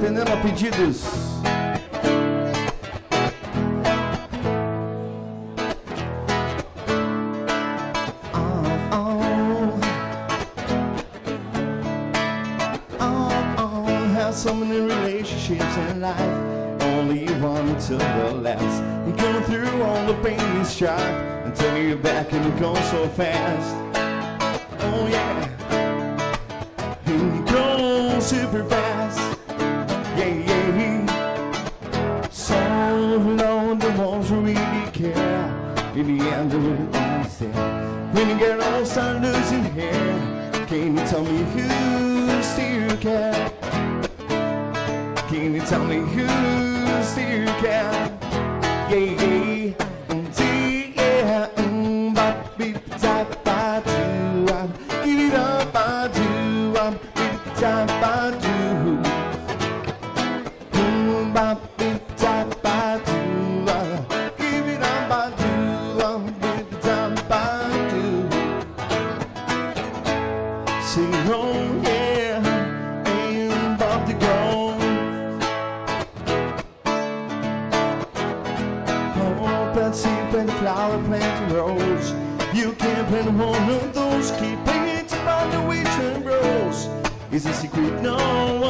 atendendo a pedidos. So many relationships in life. Only one to the last. You're through all the pain and strife until you're back and goes so fast. Ones really care. In the end, of it is there. When you get old, start losing hair. Can you tell me who still care? Can you tell me who still care? Yeah, yeah. Mm, yeah, mm, ba, beep, da, ba, do, Seed, plant the flower, plant rose. You can't plant one of those. Keep it about the wheat and rose. It's a secret no one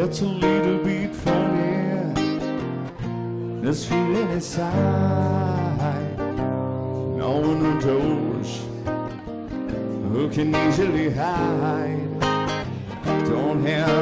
It's a little bit funny, this feeling inside. No one knows who can easily hide. Don't have